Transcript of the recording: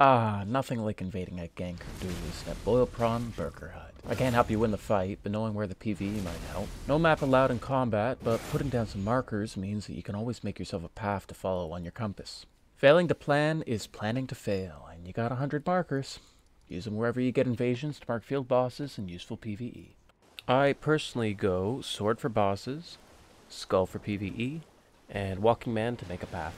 Ah, nothing like invading a gang of duelists at Boil Prawn Burger Hut. I can't help you win the fight, but knowing where the PvE might help. No map allowed in combat, but putting down some markers means that you can always make yourself a path to follow on your compass. Failing to plan is planning to fail, and you got a hundred markers. Use them wherever you get invasions to mark field bosses and useful PvE. I personally go Sword for bosses, Skull for PvE, and Walking Man to make a path.